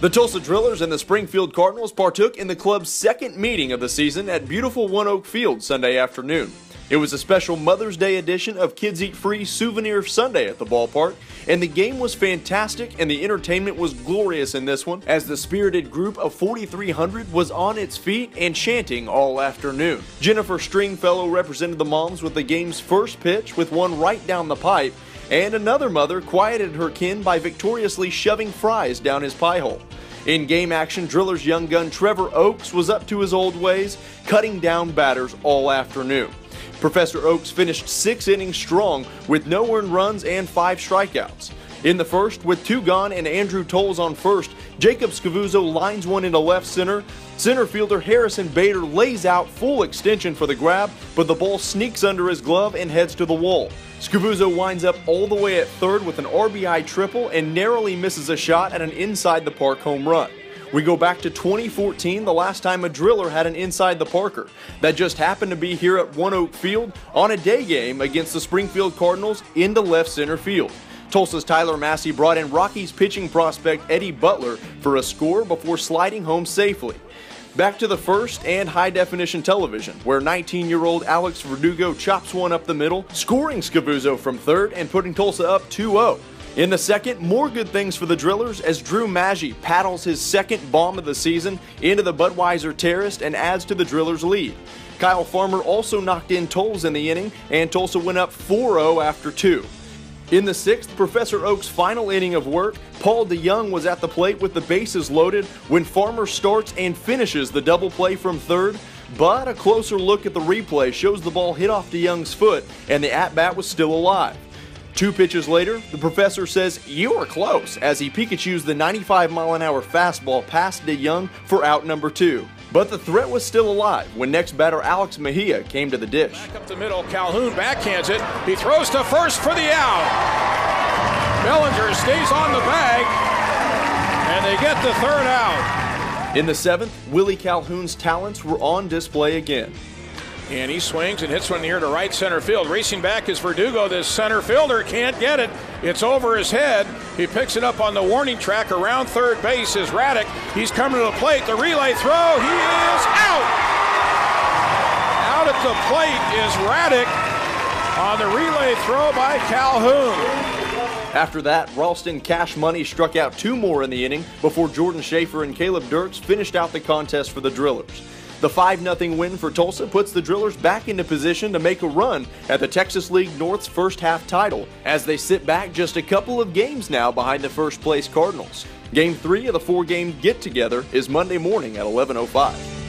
The Tulsa Drillers and the Springfield Cardinals partook in the club's second meeting of the season at beautiful ONEOK Field Sunday afternoon. It was a special Mother's Day edition of Kids Eat Free Souvenir Sunday at the ballpark, and the game was fantastic and the entertainment was glorious in this one as the spirited group of 4,300 was on its feet and chanting all afternoon. Jennifer Stringfellow represented the moms with the game's first pitch with one right down the pipe and another mother quieted her kin by victoriously shoving fries down his pie hole. In game action, Driller's young gun Trevor Oaks was up to his old ways, cutting down batters all afternoon. Professor Oaks finished six innings strong with no earned runs and five strikeouts. In the first, with two gone and Andrew Toles on first, Jacob Scavuzzo lines one into left center. Center fielder Harrison Bader lays out full extension for the grab, but the ball sneaks under his glove and heads to the wall. Scavuzzo winds up all the way at third with an RBI triple and narrowly misses a shot at an inside the park home run. We go back to 2014, the last time a driller had an inside the Parker. That just happened to be here at ONEOK Field on a day game against the Springfield Cardinals into left center field. Tulsa's Tyler Massey brought in Rockies pitching prospect Eddie Butler for a score before sliding home safely. Back to the first and high definition television, where 19 year old Alex Verdugo chops one up the middle, scoring Scavuzzo from third and putting Tulsa up 2 0. In the second, more good things for the Drillers as Drew Maggi paddles his second bomb of the season into the Budweiser Terrace and adds to the Drillers' lead. Kyle Farmer also knocked in Toles in the inning, and Tulsa went up 4 0 after two. In the sixth, Professor Oak's final inning of work, Paul DeJong was at the plate with the bases loaded when Farmer starts and finishes the double play from third. But a closer look at the replay shows the ball hit off DeJong's foot and the at bat was still alive. Two pitches later, the professor says You are close as he Pikachu's the 95 mile an hour fastball past DeJong for out number two. But the threat was still alive when next batter Alex Mejia came to the dish. Back up the middle, Calhoun backhands it. He throws to first for the out. Bellinger stays on the bag, and they get the third out. In the seventh, Willie Calhoun's talents were on display again. And he swings and hits one near to right center field. Racing back is Verdugo. This center fielder can't get it. It's over his head. He picks it up on the warning track around third base is Raddick. He's coming to the plate. The relay throw. He is out. Out at the plate is Raddick on the relay throw by Calhoun. After that, Ralston Cash Money struck out two more in the inning before Jordan Schafer and Caleb Dirks finished out the contest for the Drillers. The 5 0 win for Tulsa puts the Drillers back into position to make a run at the Texas League North's first half title as they sit back just a couple of games now behind the first place Cardinals. Game 3 of the four game get together is Monday morning at 11:05.